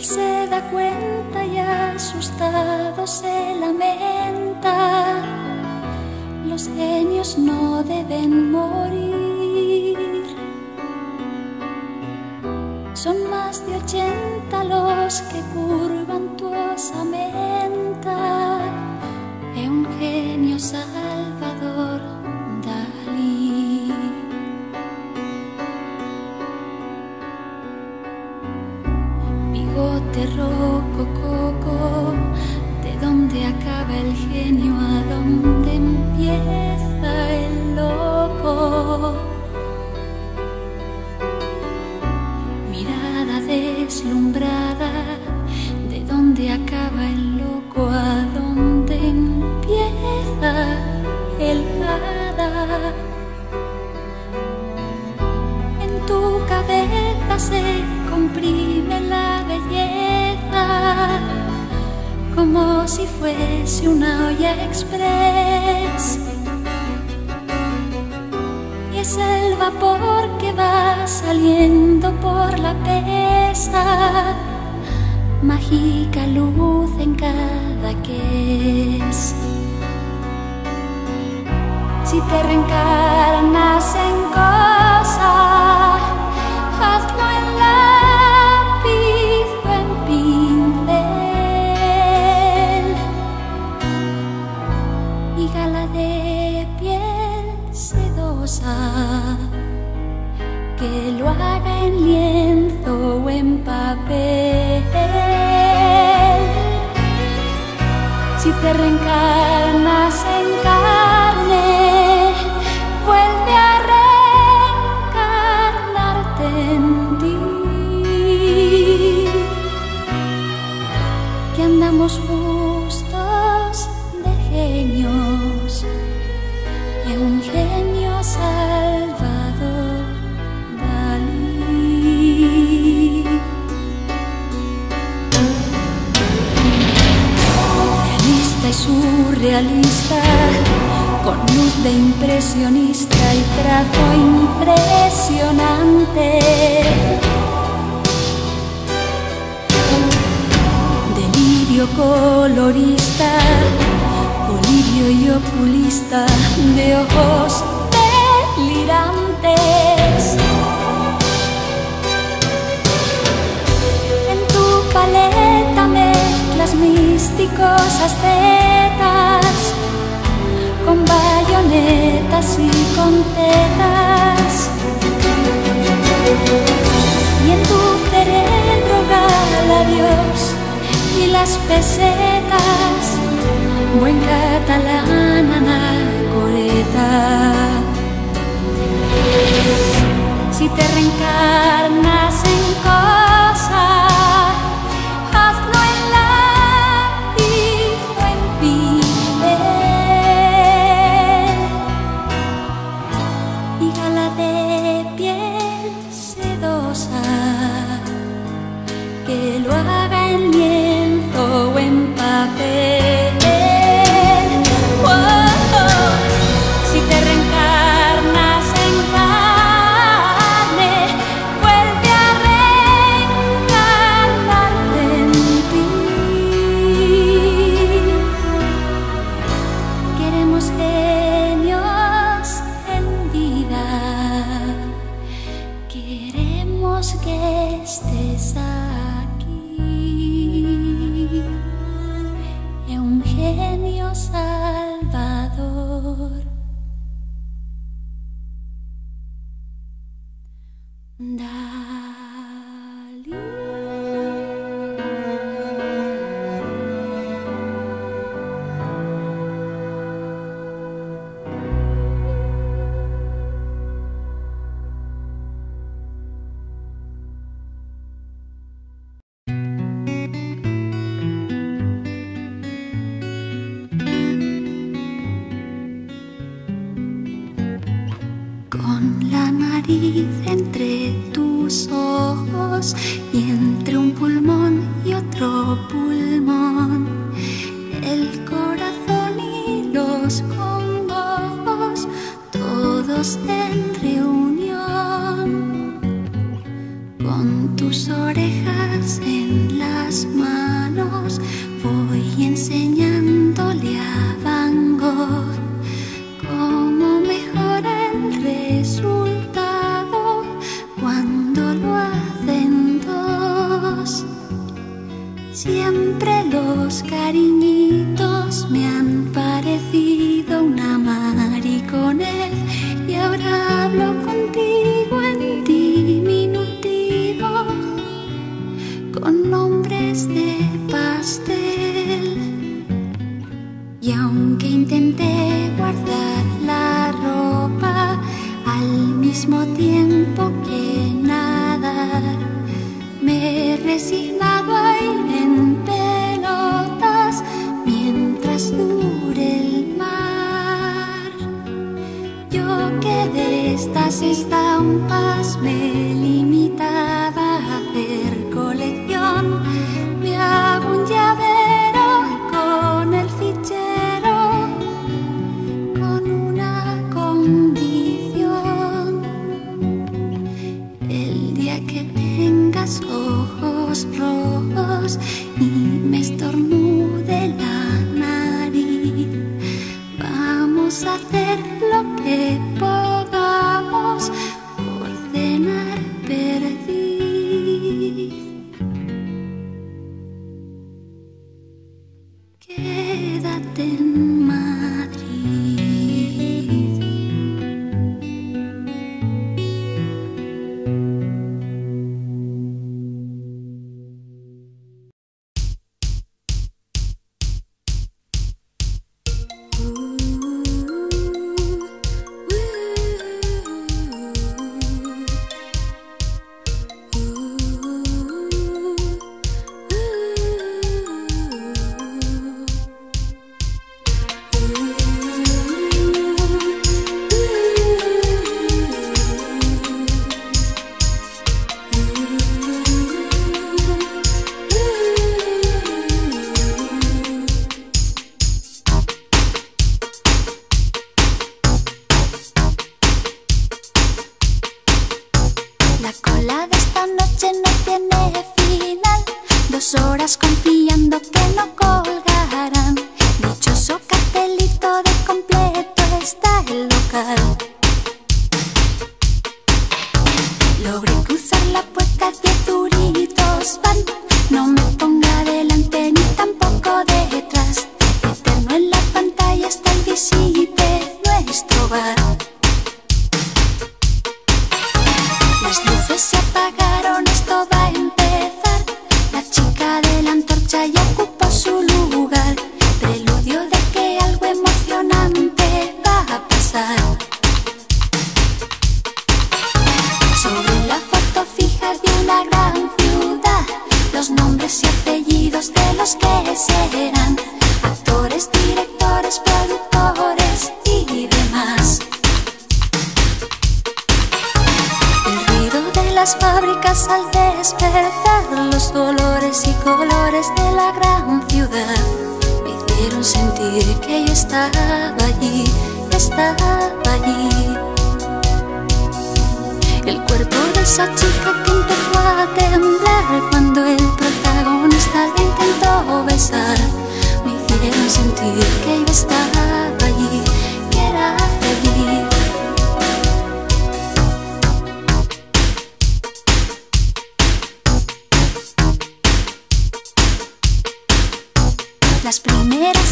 Se da cuenta y asustado se lamenta. Los genios no deben morir. Son más de ochenta los que curvan tuosamente. Las pesetas, buen catalán anacoreta. Si te reencarnas Pass me.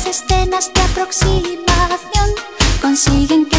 Escenas de aproximación consiguen que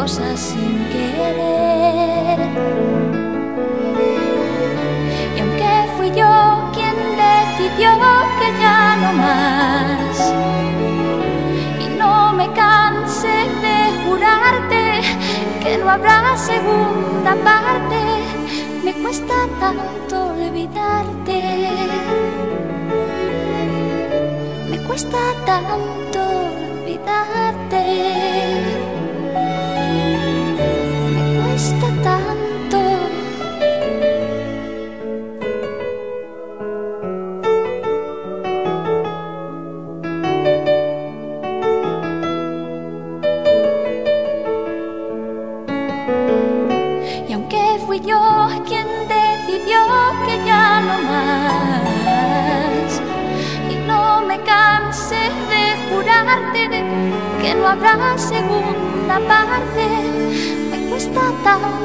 cosas sin querer. Y aunque fui yo quien decidió que ya no más, y no me canse de jurarte que no habrá segunda parte, me cuesta tanto olvidarte. Me cuesta tanto olvidarte. que no habrá segunda parte. Me cuesta tanto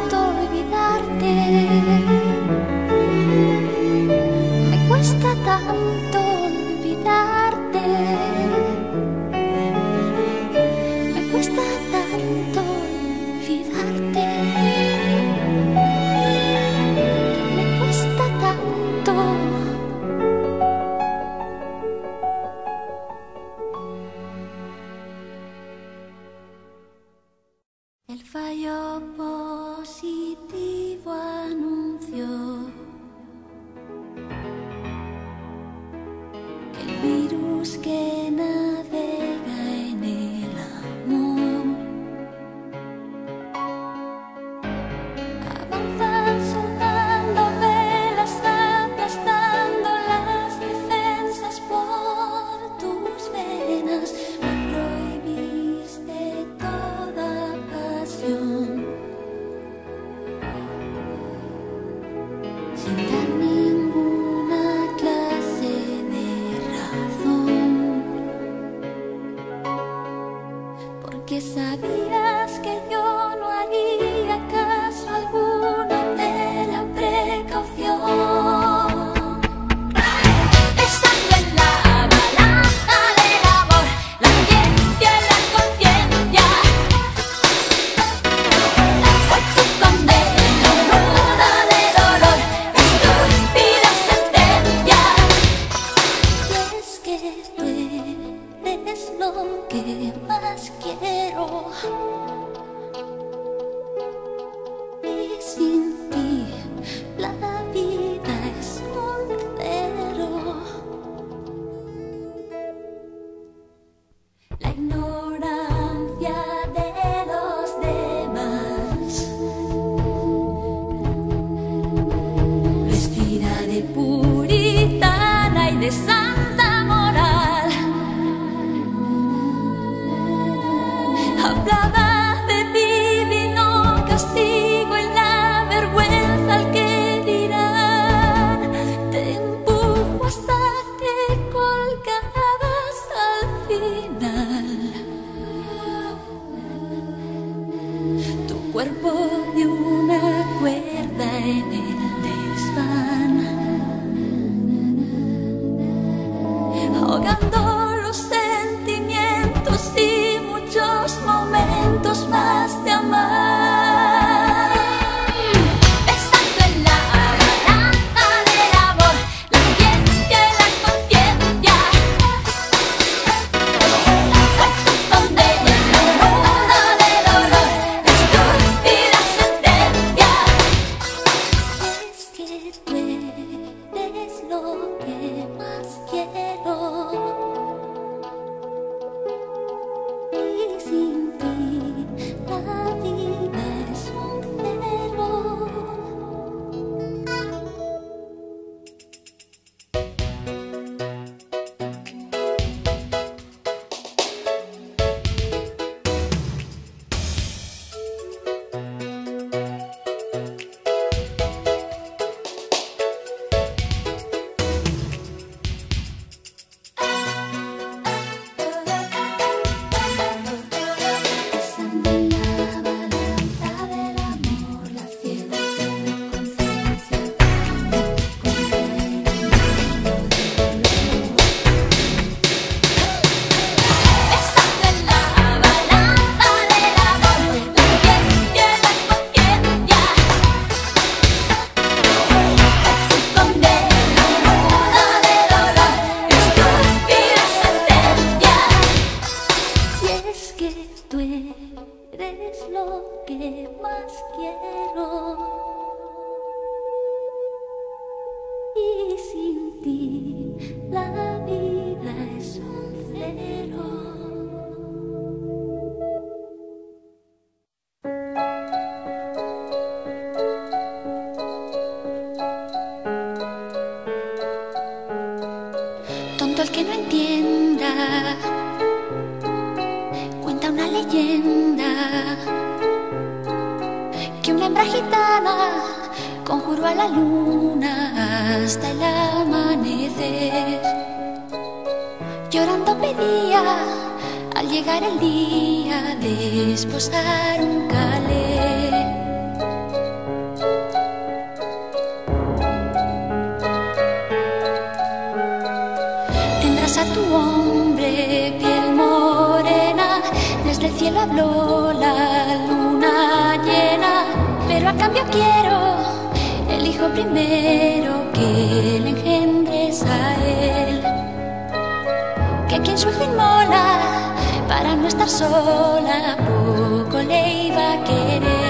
A tu hombre, piel morena, desde el cielo habló la luna llena, pero a cambio quiero el hijo primero que le engendres a él, que quien su hijo inmola para no estar sola poco le iba a querer.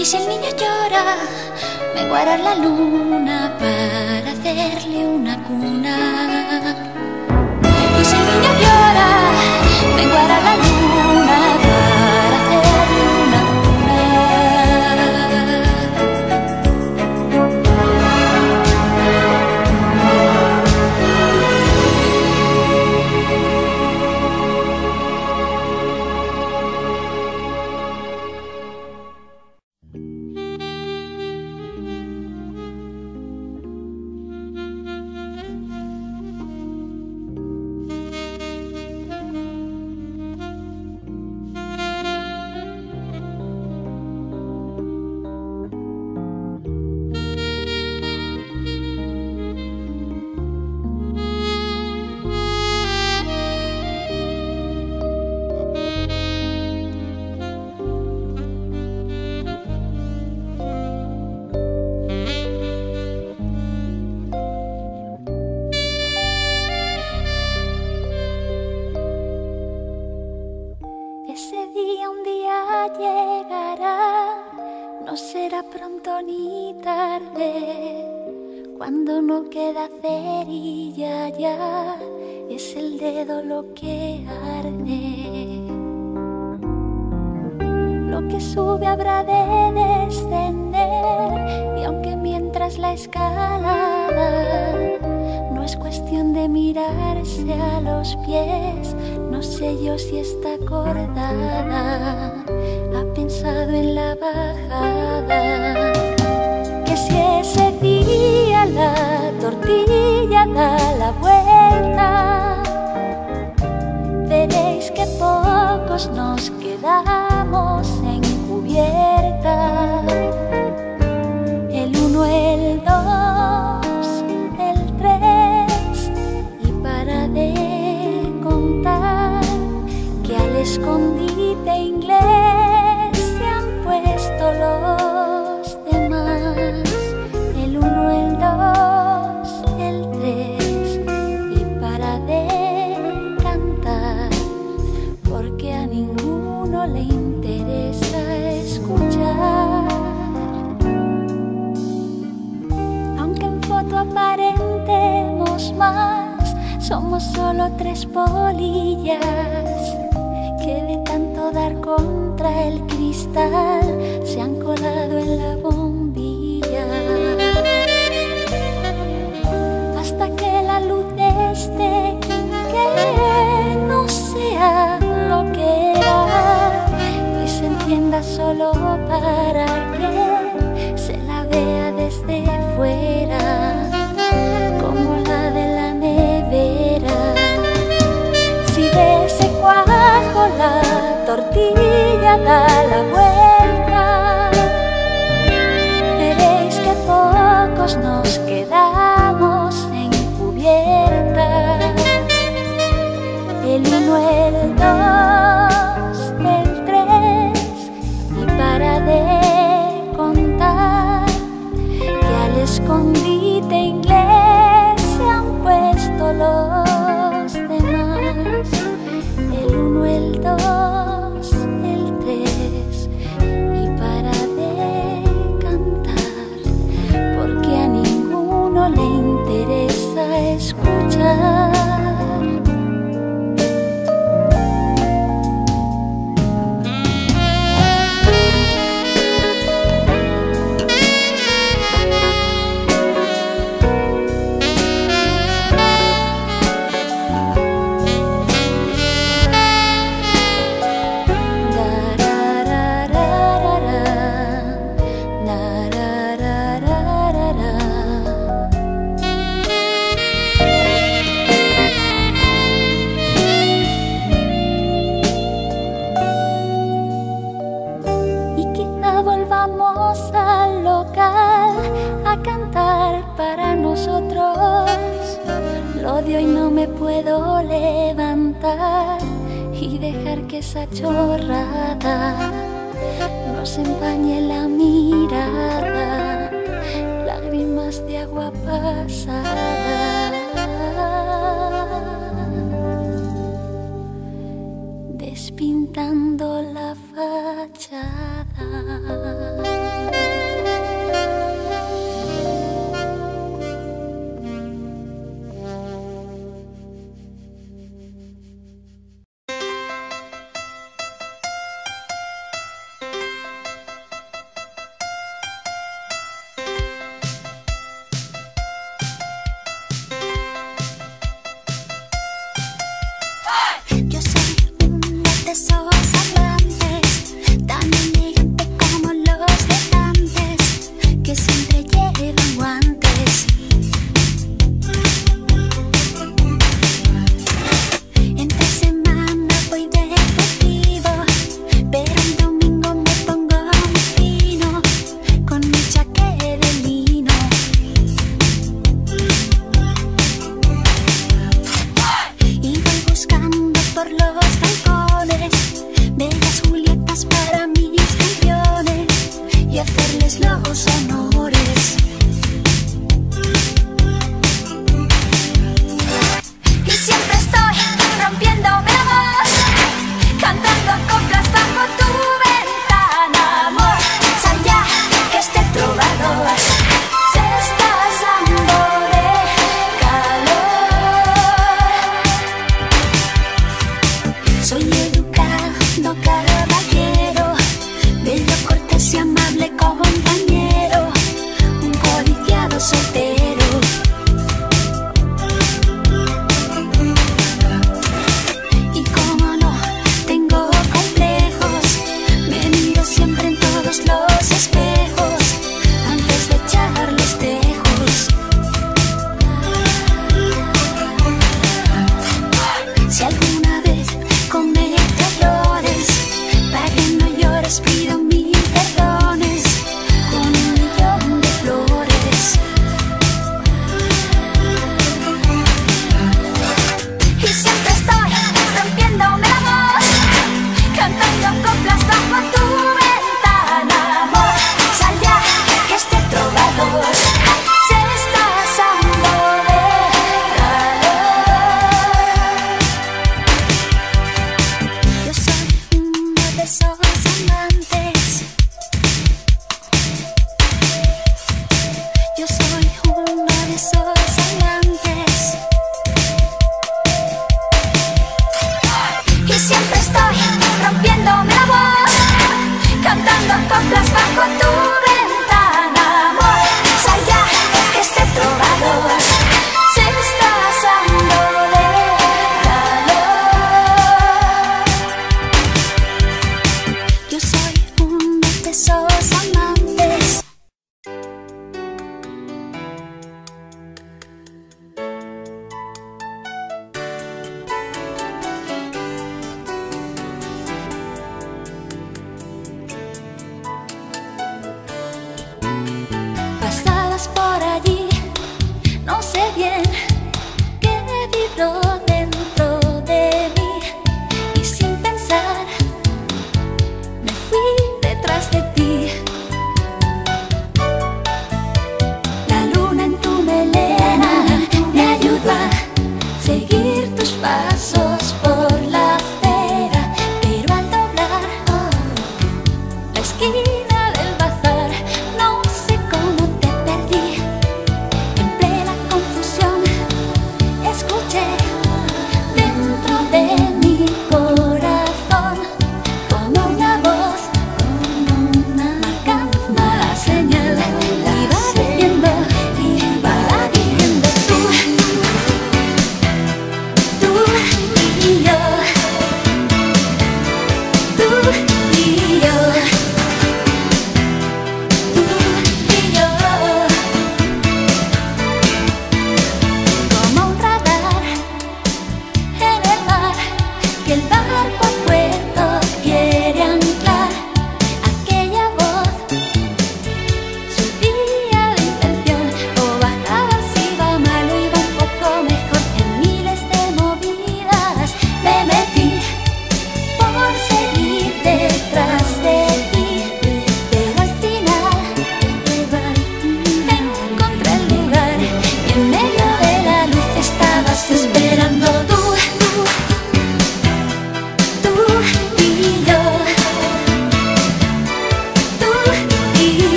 Y si el niño llora, me guarda la luna para hacerle una cuna. Y si el niño llora, me guarda la luna. se han colado en la bombilla. Hasta que la luz de este que no sea lo que era y se entienda solo para. vida da la vuelta. Veréis que pocos nos quedamos en cubierta. El uno. Esa chorrada nos empañe la mirada, lágrimas de agua pasada.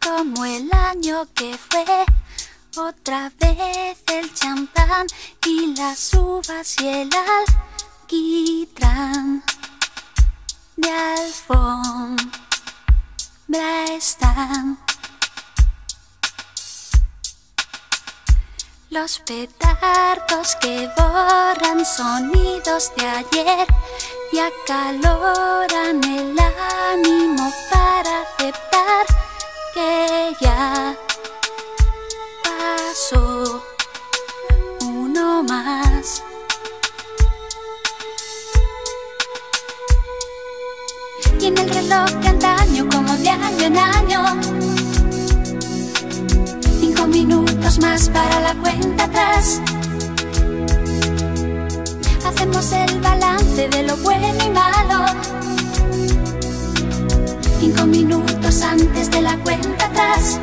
Como el año que fue, otra vez el champán y las uvas y el alquitrán de alfombra están. Los petardos que borran sonidos de ayer y acaloran el ánimo para aceptar que ya pasó uno más. Y en el reloj de antaño, como de año en año, cinco minutos más para la cuenta atrás. Hacemos el balance de lo bueno y malo. Cinco minutos antes de la cuenta atrás.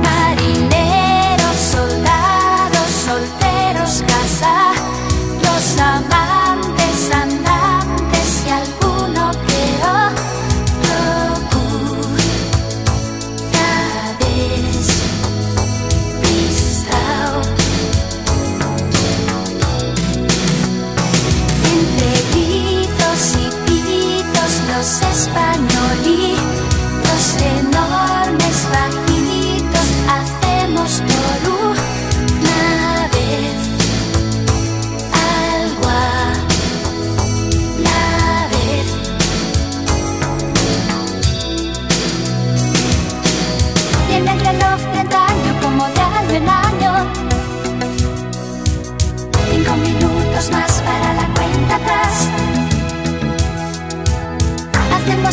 Marineros, soldados, solteros, casados, amantes,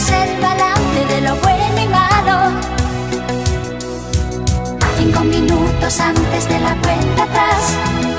El balance de lo bueno y malo. Cinco minutos antes de la cuenta atrás.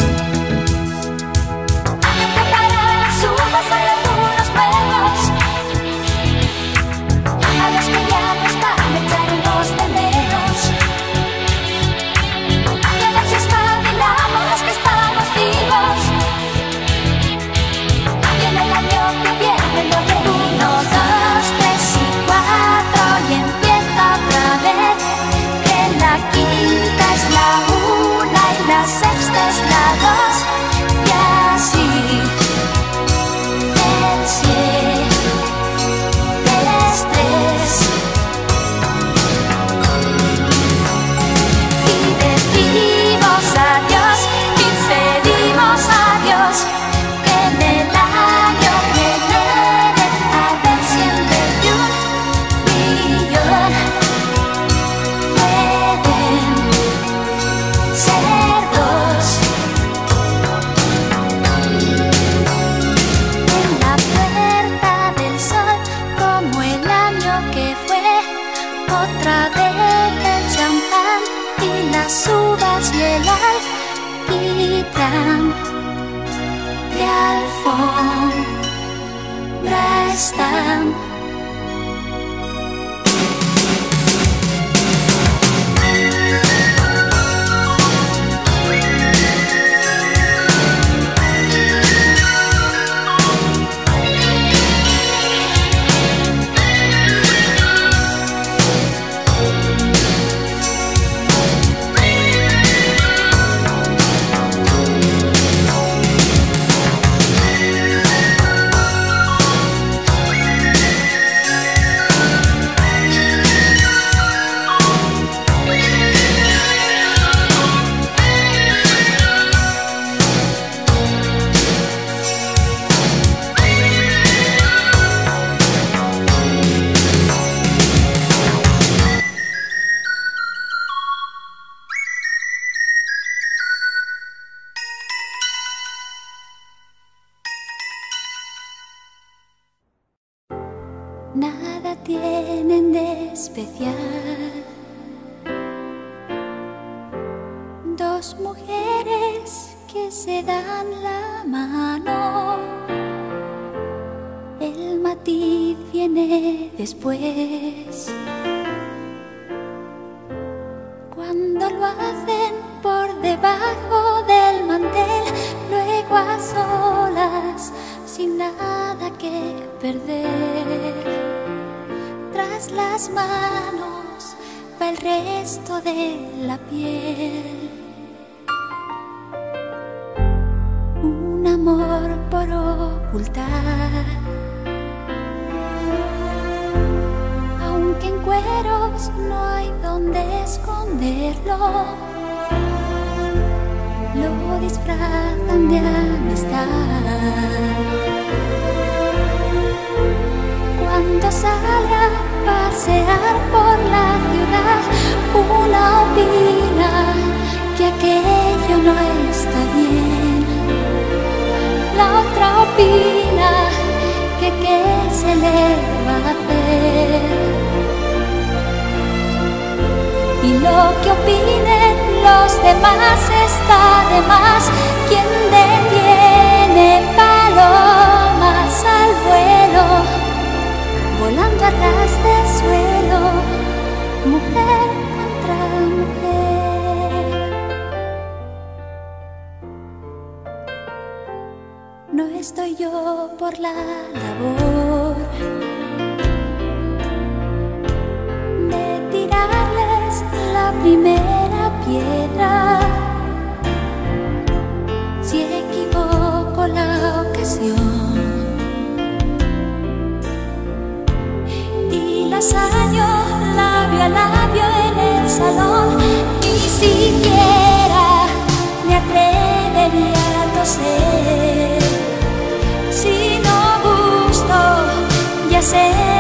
Disfrazan de amistad cuando sale a pasear por la ciudad, una opina que aquello no está bien. La otra opina que qué se le va a hacer. Y lo que opinen los demás está de más. Quien detiene palomas al vuelo? volando a ras de suelo, mujer contra mujer. No estoy yo por la labor de tirarles la primera Si equivoco la ocasión. años, labio a labio en el salón, ni siquiera me atrevería a toser. Si no gusto, ya sé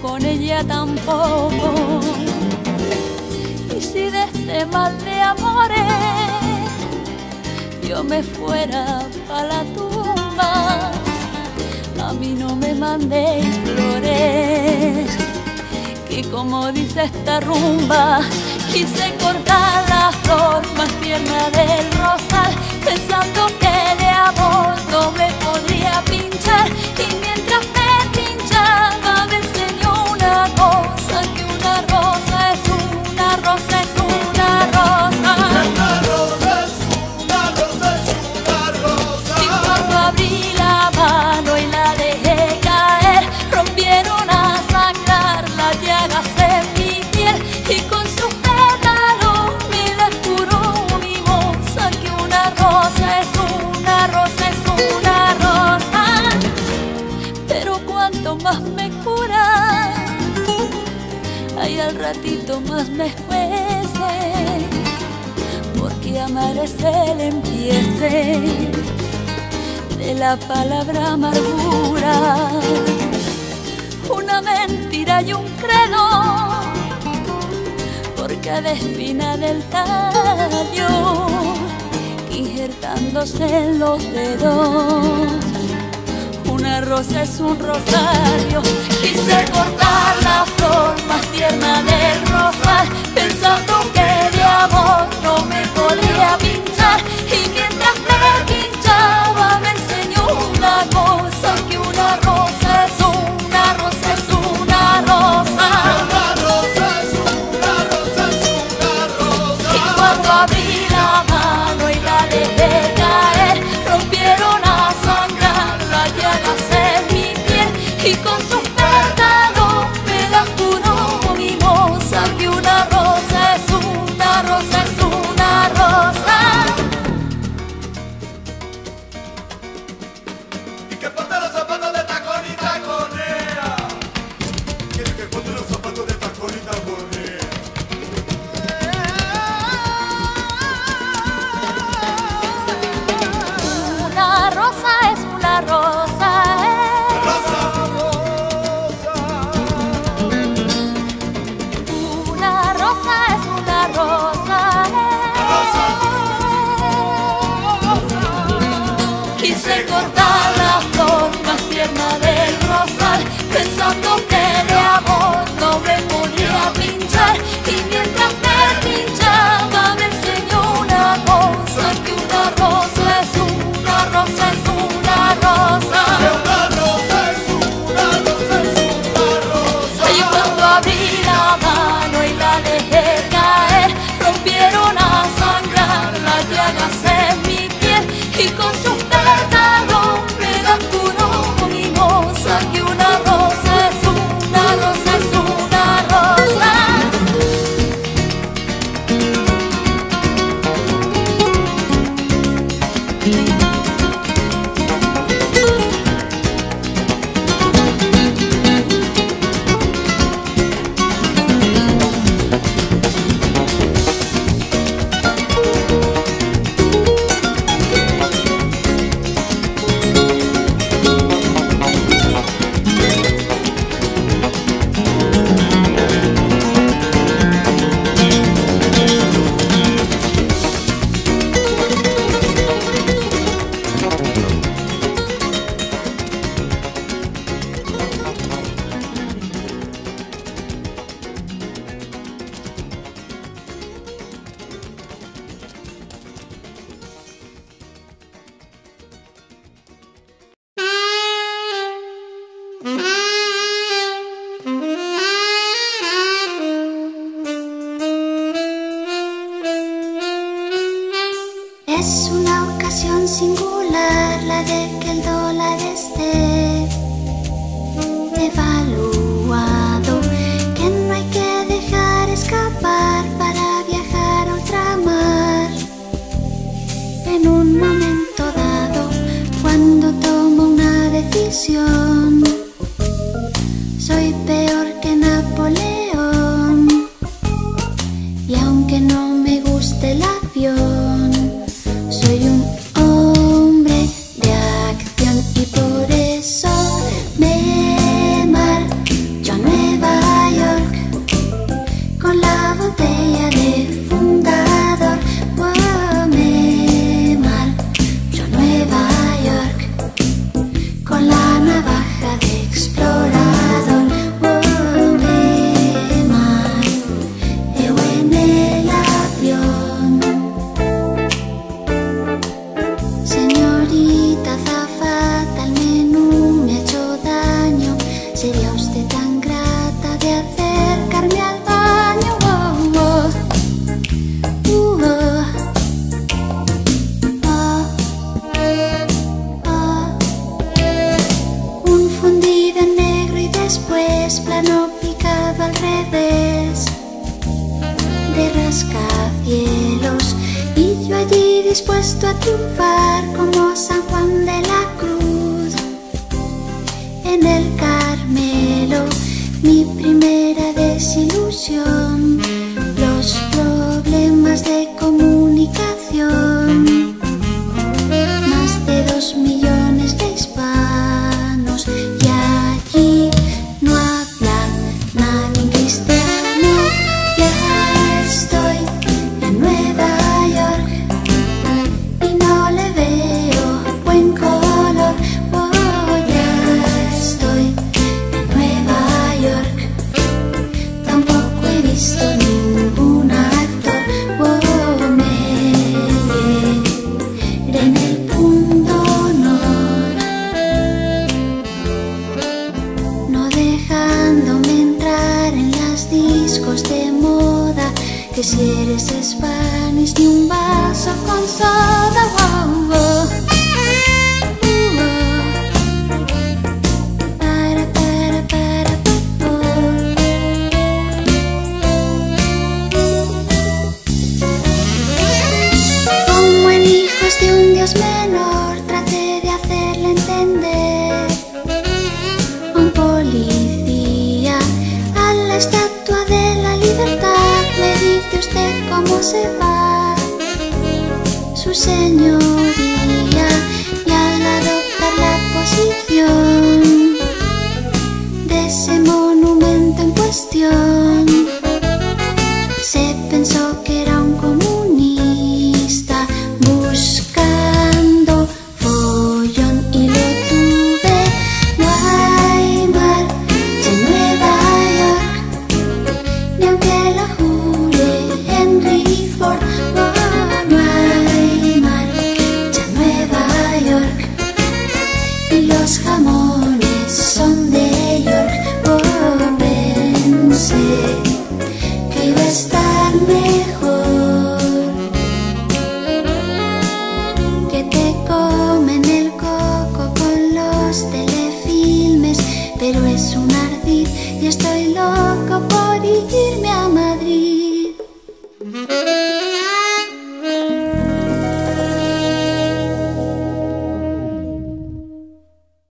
con ella tampoco. Y si de este mal de amores yo me fuera a la tumba, a mí no me mandéis flores, que como dice esta rumba, quise cortar la flor más tierna del rosal, pensando que de amor no me la palabra amargura, una mentira y un credo, por cada espina del tallo, injertándose en los dedos. Una rosa es un rosario, quise cortar la flor más tierna del rosal, pensando que de amor no me podía vivir.